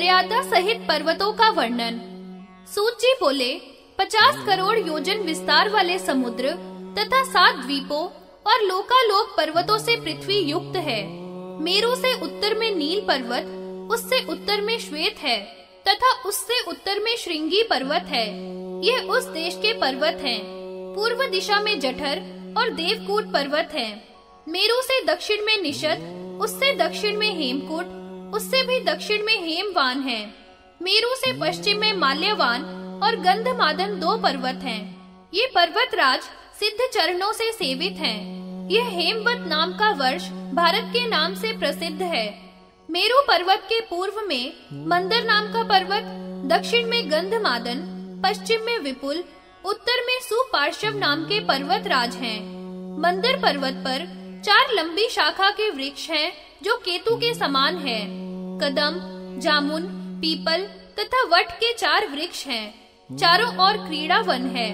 मर्यादा सहित पर्वतों का वर्णन सूत जी बोले, पचास करोड़ योजन विस्तार वाले समुद्र तथा सात द्वीपों और लोकालोक पर्वतों से पृथ्वी युक्त है मेरु से उत्तर में नील पर्वत, उससे उत्तर में श्वेत है, तथा उससे उत्तर में श्रृंगी पर्वत है ये उस देश के पर्वत हैं। पूर्व दिशा में जठर और देवकूट पर्वत हैं। मेरु से दक्षिण में निषद, उससे दक्षिण में हेमकूट उससे भी दक्षिण में हेमवान है मेरू से पश्चिम में माल्यवान और गंधमादन दो पर्वत हैं। ये पर्वत राज सिद्ध चरणों से सेवित हैं। यह हेमवत नाम का वर्ष भारत के नाम से प्रसिद्ध है मेरू पर्वत के पूर्व में मंदर नाम का पर्वत, दक्षिण में गंधमादन, पश्चिम में विपुल, उत्तर में सुपार्श्व नाम के पर्वत राज हैं। मंदर पर्वत पर चार लंबी शाखा के वृक्ष हैं जो केतु के समान है। कदम, जामुन, पीपल तथा वट के चार वृक्ष हैं। चारों ओर क्रीड़ा वन है।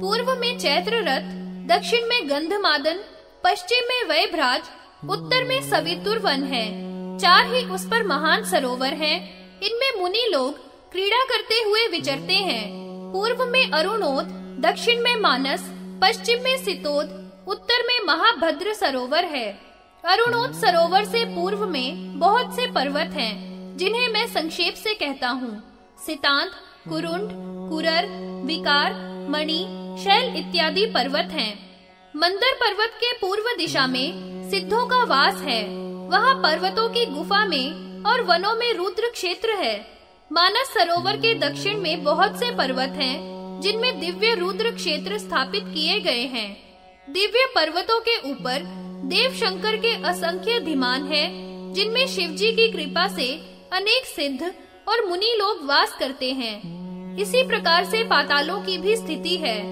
पूर्व में चैत्र रथ, दक्षिण में गंधमादन, पश्चिम में वैभ्राज, उत्तर में सवितुर वन है। चार ही उस पर महान सरोवर हैं। इनमें मुनि लोग क्रीड़ा करते हुए विचरते हैं। पूर्व में अरुणोद, दक्षिण में मानस, पश्चिम में सितोद, उत्तर में महाभद्र सरोवर है। अरुणोद सरोवर से पूर्व में बहुत से पर्वत हैं जिन्हें मैं संक्षेप से कहता हूँ। सितांत कुरुंड कुरर विकार मणि शैल इत्यादि पर्वत हैं। मंदर पर्वत के पूर्व दिशा में सिद्धों का वास है। वहाँ पर्वतों की गुफा में और वनों में रुद्र क्षेत्र है। मानस सरोवर के दक्षिण में बहुत से पर्वत हैं, जिनमें दिव्य रुद्र क्षेत्र स्थापित किए गए हैं। दिव्य पर्वतों के ऊपर देव शंकर के असंख्य धिमान है, जिनमें शिवजी की कृपा से अनेक सिद्ध और मुनि लोग वास करते हैं। इसी प्रकार से पातालों की भी स्थिति है।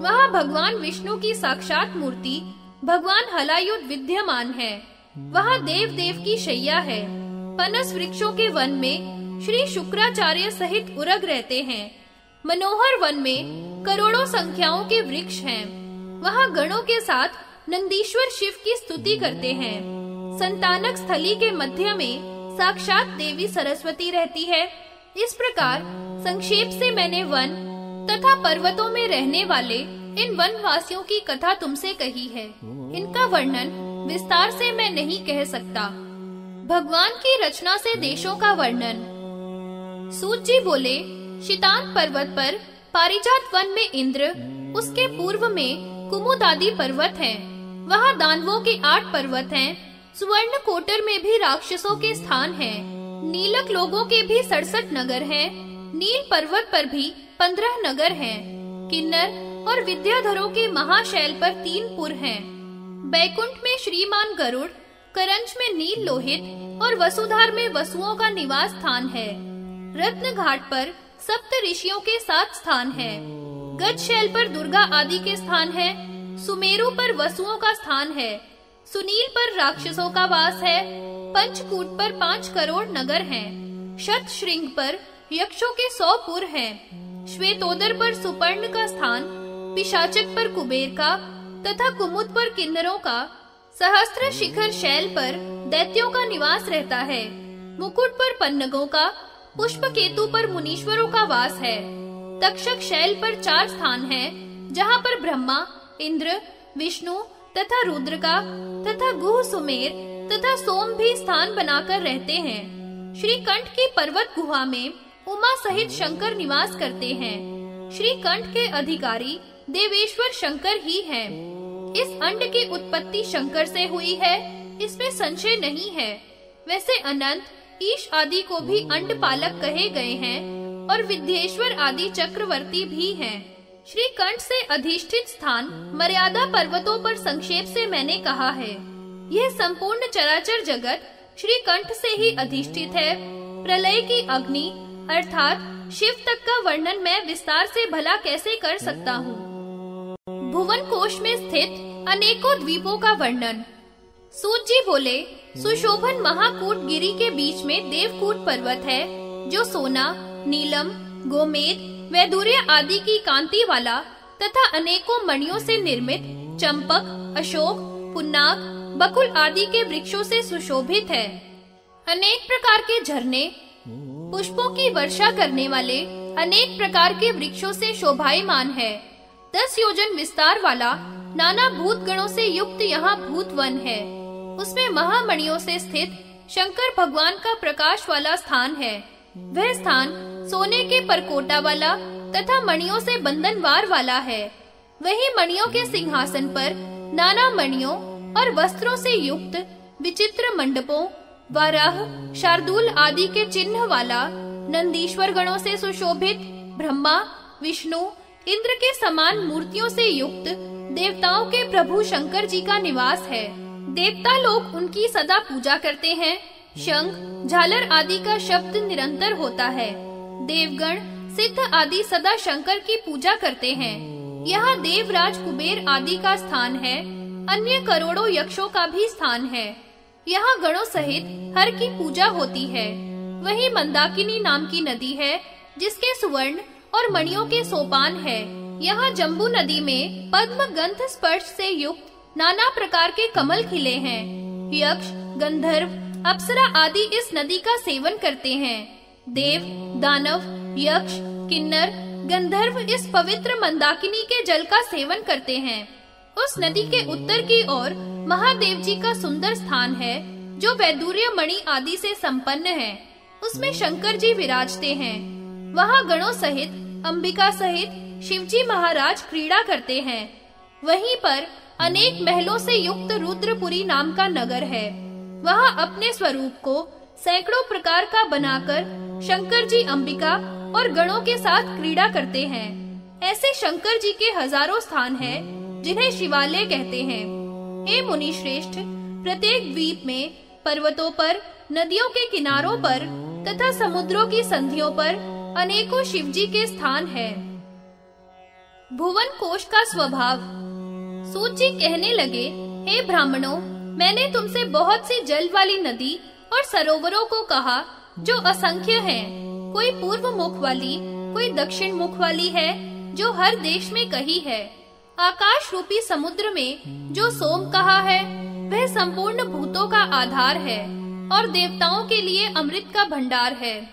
वहाँ भगवान विष्णु की साक्षात मूर्ति, भगवान हलायुध विद्यमान है। वहाँ देव देव की शैया है। पनस वृक्षों के वन में श्री शुक्राचार्य सहित उरग रहते हैं। मनोहर वन में करोड़ों संख्याओं के वृक्ष हैं। वहाँ गणों के साथ नंदीश्वर शिव की स्तुति करते हैं। संतानक स्थली के मध्य में साक्षात देवी सरस्वती रहती है। इस प्रकार संक्षेप से मैंने वन तथा पर्वतों में रहने वाले इन वनवासियों की कथा तुमसे कही है। इनका वर्णन विस्तार से मैं नहीं कह सकता। भगवान की रचना से देशों का वर्णन। सूत जी बोले, शितान पर्वत पर पारिजात वन में इंद्र, उसके पूर्व में कुमुदादी पर्वत है। वहाँ दानवों के आठ पर्वत हैं सुवर्ण कोटर में भी राक्षसों के स्थान हैं। नीलक लोगों के भी सड़सठ नगर हैं। नील पर्वत पर भी पंद्रह नगर हैं। किन्नर और विद्याधरों के महाशैल पर तीन पुर हैं। बैकुंठ में श्रीमान गरुड़, करंज में नील लोहित और वसुधार में वसुओं का निवास स्थान है रत्न घाट पर सप्त ऋषियों के सात स्थान है गज शैल पर दुर्गा आदि के स्थान है सुमेरु पर वसुओं का स्थान है, सुनील पर राक्षसों का वास है, पंचकूट पर पाँच करोड़ नगर हैं। शत श्रृंग पर यक्षों के सौ पुर हैं। श्वेतोदर पर सुपर्ण का स्थान, पिशाचक पर कुबेर का, तथा कुमुद पर किन्नरों का, सहस्त्र शिखर शैल पर दैत्यों का निवास रहता है, मुकुट पर पन्नगों का पुष्प केतु पर मुनीश्वरों का वास है, तक्षक शैल पर चार स्थान है, जहाँ पर ब्रह्मा इंद्र, विष्णु तथा रुद्र का तथा गुह सुमेर तथा सोम भी स्थान बनाकर रहते हैं श्री कंठ की पर्वत गुहा में उमा सहित शंकर निवास करते हैं श्री कंठ के अधिकारी देवेश्वर शंकर ही हैं। इस अंड की उत्पत्ति शंकर से हुई है, इसमें संशय नहीं है वैसे अनंत, ईश आदि को भी अंड पालक कहे गए हैं और विद्येश्वर आदि चक्रवर्ती भी हैं। श्री कंठ से अधिष्ठित स्थान मर्यादा पर्वतों पर संक्षेप से मैंने कहा है। यह संपूर्ण चराचर जगत श्री कंठ से ही अधिष्ठित है। प्रलय की अग्नि, अर्थात शिव तक का वर्णन मैं विस्तार से भला कैसे कर सकता हूँ? भुवन कोश में स्थित अनेकों द्वीपों का वर्णन। सूत जी बोले, सुशोभन महाकूट गिरी के बीच में देवकूट पर्वत है, जो सोना, नीलम गोमेद, वैदुर्य आदि की कांति वाला तथा अनेकों मणियों से निर्मित चंपक, अशोक पुन्नाक बकुल आदि के वृक्षों से सुशोभित है। अनेक प्रकार के झरने, पुष्पों की वर्षा करने वाले अनेक प्रकार के वृक्षों से शोभायमान है। दस योजन विस्तार वाला नाना भूत गणों से युक्त यहाँ भूत वन है। उसमें महामणियों से स्थित शंकर भगवान का प्रकाश वाला स्थान है। वह स्थान सोने के परकोटा वाला तथा मणियों से बंधनवार वाला है। वही मणियों के सिंहासन पर नाना मणियों और वस्त्रों से युक्त विचित्र मंडपों, वाराह, शार्दूल आदि के चिन्ह वाला नंदीश्वर गणों से सुशोभित ब्रह्मा, विष्णु, इंद्र के समान मूर्तियों से युक्त देवताओं के प्रभु शंकर जी का निवास है। देवता लोग उनकी सदा पूजा करते हैं शंख, झालर आदि का शब्द निरंतर होता है। देवगण, सिद्ध आदि सदा शंकर की पूजा करते हैं। यहाँ देवराज कुबेर आदि का स्थान है, अन्य करोड़ों यक्षों का भी स्थान है। यहाँ गणों सहित हर की पूजा होती है। वही मंदाकिनी नाम की नदी है, जिसके सुवर्ण और मणियों के सोपान है। यहाँ जम्बू नदी में पद्म गंध स्पर्श से युक्त नाना प्रकार के कमल खिले हैं। यक्ष, गंधर्व अप्सरा आदि इस नदी का सेवन करते हैं। देव, दानव, यक्ष, किन्नर, गंधर्व इस पवित्र मंदाकिनी के जल का सेवन करते हैं। उस नदी के उत्तर की ओर महादेव जी का सुंदर स्थान है, जो वैदुर्य मणि आदि से संपन्न है। उसमें शंकर जी विराजते हैं। वहाँ गणों सहित, अंबिका सहित शिवजी महाराज क्रीड़ा करते हैं। वहीं पर अनेक महलों से युक्त रुद्रपुरी नाम का नगर है। वहाँ अपने स्वरूप को सैकड़ों प्रकार का बनाकर शंकर जी अंबिका और गणों के साथ क्रीड़ा करते हैं ऐसे शंकर जी के हज़ारों स्थान हैं, जिन्हें शिवालय कहते हैं हे मुनि श्रेष्ठ प्रत्येक द्वीप में पर्वतों पर नदियों के किनारों पर तथा समुद्रों की संधियों पर अनेकों शिवजी के स्थान हैं। भुवन कोश का स्वभाव जी कहने लगे हे ब्राह्मणों मैंने तुमसे बहुत सी जल वाली नदी और सरोवरों को कहा, जो असंख्य हैं। कोई पूर्व मुख वाली, कोई दक्षिण मुख वाली है, जो हर देश में कही है। आकाश रूपी समुद्र में जो सोम कहा है, वह संपूर्ण भूतों का आधार है और देवताओं के लिए अमृत का भंडार है।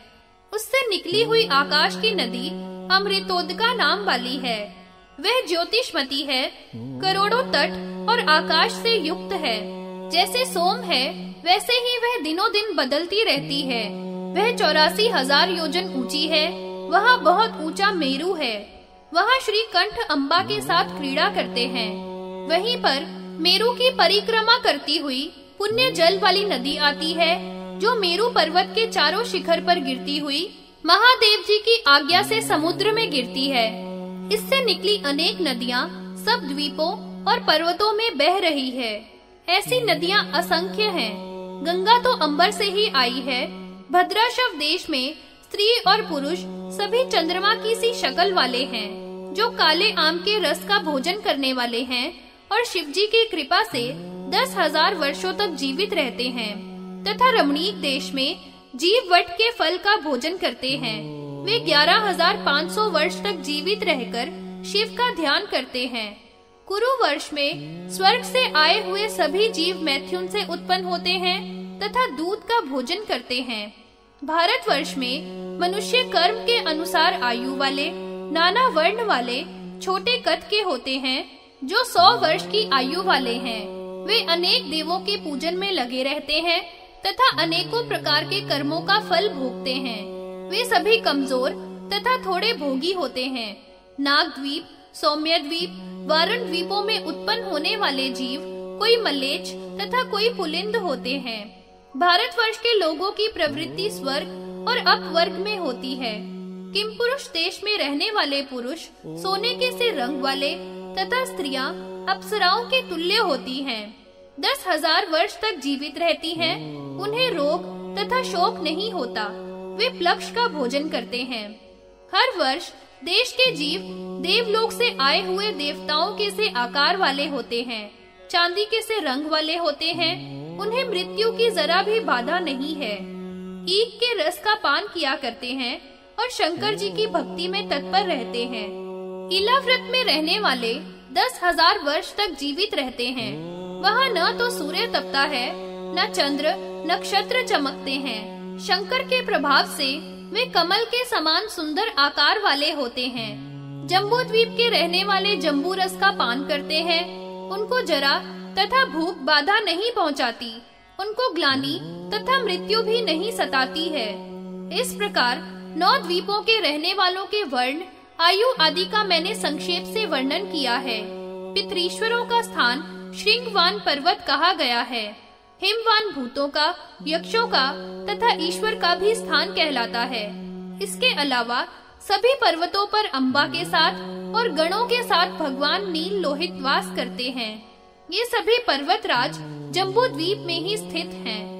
उससे निकली हुई आकाश की नदी अमृतोदका नाम वाली है। वह ज्योतिषमती है, करोड़ों तट और आकाश से युक्त है। जैसे सोम है, वैसे ही वह दिनों दिन बदलती रहती है। वह चौरासी हज़ार योजन ऊँची है, वह बहुत ऊँचा मेरू है। वहाँ श्री कंठ अम्बा के साथ क्रीड़ा करते हैं। वहीं पर मेरु की परिक्रमा करती हुई पुण्य जल वाली नदी आती है, जो मेरू पर्वत के चारों शिखर पर गिरती हुई महादेव जी की आज्ञा से समुद्र में गिरती है। इससे निकली अनेक नदियाँ सब द्वीपों और पर्वतों में बह रही है। ऐसी नदियाँ असंख्य हैं। गंगा तो अंबर से ही आई है। भद्राशव देश में स्त्री और पुरुष सभी चंद्रमा की सी शक्ल वाले हैं, जो काले आम के रस का भोजन करने वाले हैं और शिवजी की कृपा से दस हज़ार वर्षो तक जीवित रहते हैं। तथा रमणीक देश में जीव वट के फल का भोजन करते हैं। वे ग्यारह हज़ार पाँच सौ वर्ष तक जीवित रहकर शिव का ध्यान करते हैं। कुरु वर्ष में स्वर्ग से आए हुए सभी जीव मैथुन से उत्पन्न होते हैं तथा दूध का भोजन करते हैं। भारत वर्ष में मनुष्य कर्म के अनुसार आयु वाले, नाना वर्ण वाले, छोटे कद के होते हैं, जो सौ वर्ष की आयु वाले हैं। वे अनेक देवों के पूजन में लगे रहते हैं तथा अनेकों प्रकार के कर्मों का फल भोगते हैं। वे सभी कमज़ोर तथा थोड़े भोगी होते हैं। नागद्वीप सौम्य द्वीप वारण द्वीपों में उत्पन्न होने वाले जीव कोई मलेच तथा कोई पुलिंद होते हैं। भारतवर्ष के लोगों की प्रवृत्ति स्वर्ग और अपवर्ग में होती है। किम पुरुष देश में रहने वाले पुरुष सोने के से रंग वाले तथा स्त्रियाँ अप्सराओं के तुल्य होती हैं। दस हज़ार वर्ष तक जीवित रहती हैं, उन्हें रोग तथा शोक नहीं होता। वे प्लक्ष का भोजन करते हैं। हर वर्ष देश के जीव देवलोक से आए हुए देवताओं के से आकार वाले होते हैं, चांदी के से रंग वाले होते हैं, उन्हें मृत्यु की जरा भी बाधा नहीं है। ईक के रस का पान किया करते हैं और शंकर जी की भक्ति में तत्पर रहते हैं। इला व्रत में रहने वाले दस हज़ार वर्ष तक जीवित रहते हैं। वहाँ न तो सूर्य तपता है, न चंद्र, नक्षत्र चमकते हैं। शंकर के प्रभाव से वे कमल के समान सुंदर आकार वाले होते हैं। जम्बू द्वीप के रहने वाले जम्बू रस का पान करते हैं। उनको जरा तथा भूख बाधा नहीं पहुंचाती। उनको ग्लानी तथा मृत्यु भी नहीं सताती है। इस प्रकार नौ द्वीपों के रहने वालों के वर्ण, आयु आदि का मैंने संक्षेप से वर्णन किया है। पितरीश्वरों का स्थान श्रृंगवान पर्वत कहा गया है। हिमवान भूतों का, यक्षों का तथा ईश्वर का भी स्थान कहलाता है इसके अलावा सभी पर्वतों पर अम्बा के साथ और गणों के साथ भगवान नील लोहित वास करते हैं ये सभी पर्वत राज जम्बू द्वीप में ही स्थित हैं।